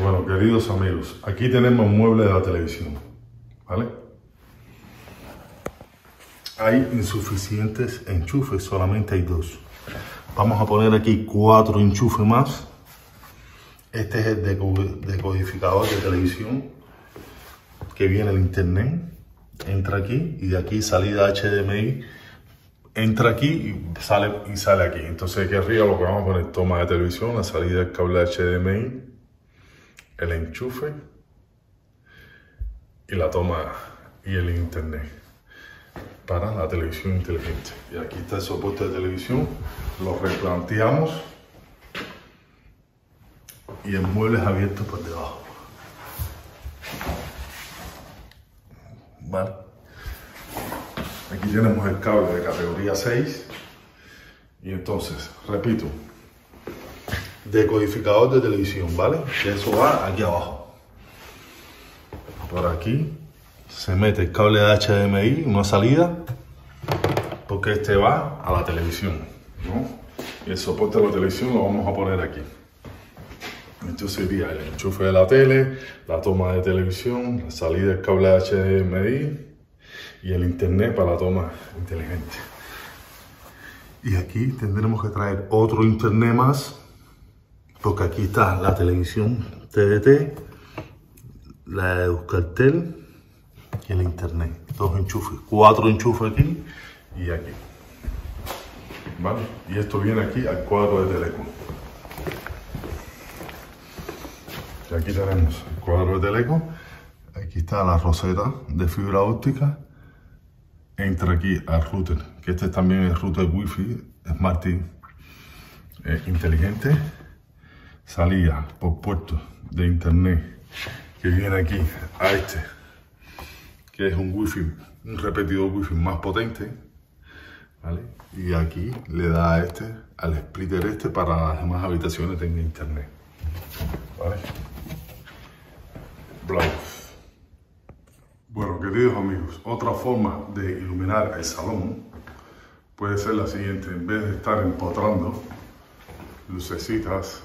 Bueno, queridos amigos, aquí tenemos un mueble de la televisión, ¿vale? Hay insuficientes enchufes, solamente hay dos. Vamos a poner aquí cuatro enchufes más. Este es el decodificador de televisión que viene el internet. Entra aquí y de aquí salida HDMI. Entra aquí y sale, y sale aquí. Entonces aquí arriba lo que vamos a poner toma de televisión, la salida del cable HDMI, el enchufe y la toma y el internet para la televisión inteligente. Y aquí está el soporte de televisión, lo replanteamos y el mueble es abierto por debajo. Vale. Aquí tenemos el cable de categoría 6 y entonces, repito, decodificador de televisión, ¿vale? Que eso va aquí abajo. Por aquí se mete el cable de HDMI, una salida, porque este va a la televisión, ¿no? Y el soporte de la televisión lo vamos a poner aquí. Esto sería el enchufe de la tele, la toma de televisión, la salida del cable de HDMI y el internet para la toma inteligente. Y aquí tendremos que traer otro internet más, porque aquí está la televisión TDT, la de Euskaltel y el internet. Dos enchufes, cuatro enchufes aquí y aquí. ¿Vale? Y esto viene aquí al cuadro de Telecom. Y aquí tenemos el cuadro de Telecom. Aquí está la roseta de fibra óptica. Entra aquí al router, que este también es router Wi-Fi Smart eh, inteligente. Salida por puerto de internet que viene aquí a este que es un wifi, un repetidor wifi más potente, ¿vale? Y aquí le da a este, al splitter este para las demás habitaciones tenga internet, ¿vale? Bueno, queridos amigos, otra forma de iluminar el salón puede ser la siguiente, en vez de estar empotrando lucecitas,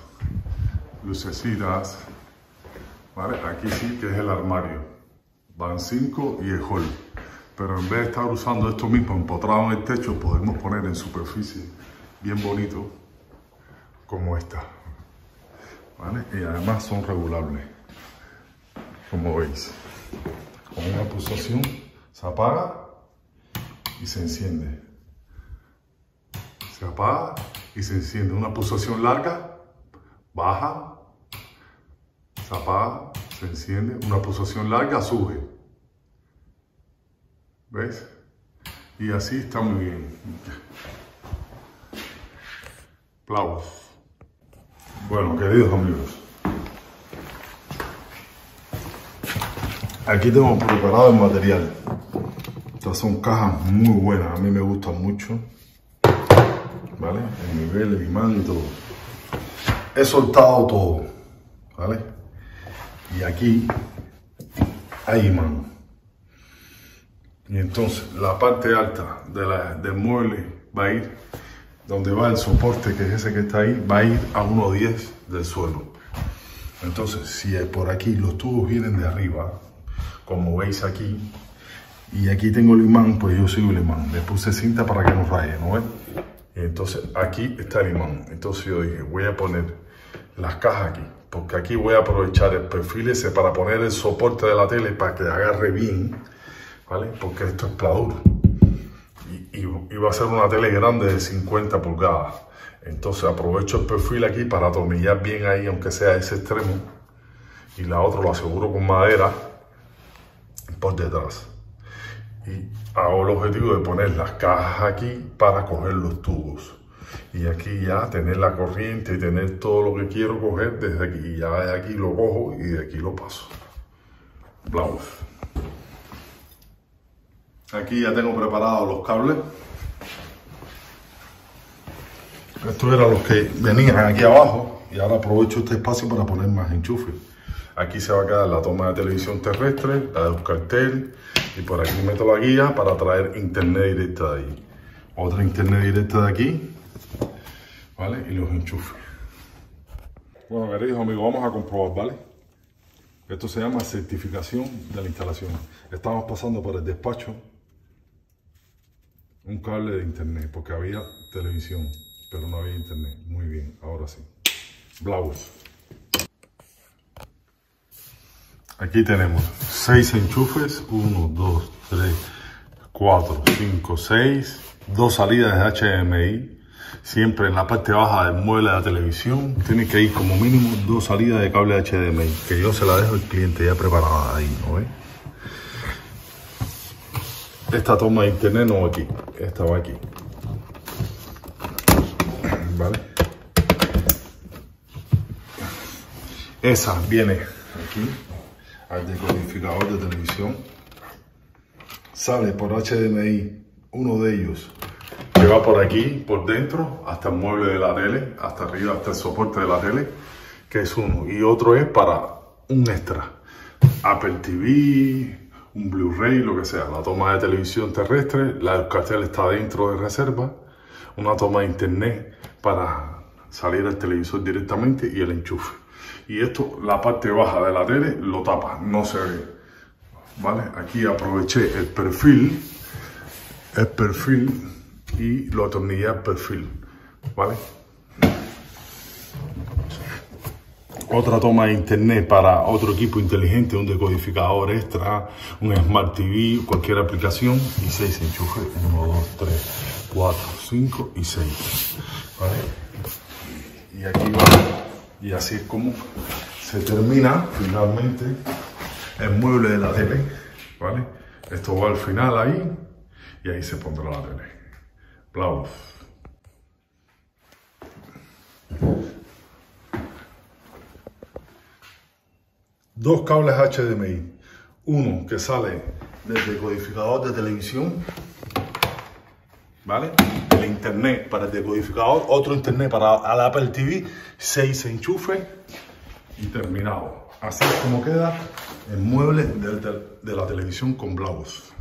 lucecitas, ¿vale? Aquí sí que es el armario van 5 y el hall. Pero en vez de estar usando esto mismo empotrado en el techo, podemos poner en superficie bien bonito como esta. ¿Vale? Y además son regulables, como veis. Con una pulsación se apaga y se enciende. Se apaga y se enciende. Una pulsación larga, baja, se enciende, una pulsación larga sube. ¿Ves? Y así está muy bien. Aplausos. Bueno, queridos amigos, aquí tengo preparado el material. Estas son cajas muy buenas, a mí me gustan mucho. ¿Vale? El nivel, el imán todo. He soltado todo. ¿Vale? Y aquí hay imán. Y entonces la parte alta de la, del mueble va a ir donde va el soporte, que es ese que está ahí, va a ir a 1.10 del suelo. Entonces, si por aquí los tubos vienen de arriba, como veis aquí, y aquí tengo el imán, pues yo sigo el imán. Le puse cinta para que no raye, ¿no entonces aquí está el imán. Entonces yo dije, voy a poner las cajas aquí porque aquí voy a aprovechar el perfil ese para poner el soporte de la tele para que agarre bien, ¿vale? Porque esto es pladur. Y, va a ser una tele grande de 50 pulgadas. Entonces aprovecho el perfil aquí para atornillar bien ahí, aunque sea ese extremo. Y la otra lo aseguro con madera por detrás. Y hago el objetivo de poner las cajas aquí para coger los tubos y aquí ya tener la corriente y tener todo lo que quiero coger desde aquí. Ya de aquí lo cojo y de aquí lo paso. Blau. Aquí ya tengo preparados los cables. Estos eran los que venían aquí abajo y ahora aprovecho este espacio para poner más enchufes. Aquí se va a quedar la toma de televisión terrestre, la de un cartel y por aquí meto la guía para traer internet directa de ahí. Otra internet directa de aquí ¿vale? Y los enchufes. Bueno, queridos amigos, vamos a comprobar, ¿vale? Esto se llama certificación de la instalación. Estamos pasando por el despacho un cable de internet porque había televisión, pero no había internet. Muy bien, ahora sí. Blaues. Aquí tenemos seis enchufes, 1, 2, 3, 4, 5, 6, dos salidas de HDMI, siempre en la parte baja del mueble de la televisión tiene que ir como mínimo dos salidas de cable HDMI, que yo se la dejo al cliente ya preparada ahí, ¿no ves? Esta toma de internet no va aquí, esta va aquí. ¿Vale? Esa viene aquí al decodificador de televisión. Sale por HDMI uno de ellos que va por aquí, por dentro, hasta el mueble de la tele, hasta arriba, hasta el soporte de la tele, que es uno. Y otro es para un extra. Apple TV, un Blu-ray, lo que sea. La toma de televisión terrestre, la cartel está dentro de reserva. Una toma de internet para salir al televisor directamente y el enchufe. Y esto, la parte baja de la tele lo tapa, no se ve. ¿Vale? Aquí aproveché el perfil, el perfil y lo atornillé al perfil, ¿vale? Otra toma de internet para otro equipo inteligente, un decodificador extra, un Smart TV, cualquier aplicación y seis enchufes, 1, 2, 3, 4, 5 y 6, ¿vale? Y aquí va, y así es como se termina finalmente el mueble de la tele, ¿vale? Esto va al final ahí y ahí se pondrá la tele. Dos cables HDMI. Uno que sale del decodificador de televisión. ¿Vale? El internet para el decodificador. Otro internet para el Apple TV. Seis enchufes. Y terminado. Así es como queda el mueble de, de la televisión con Blaus.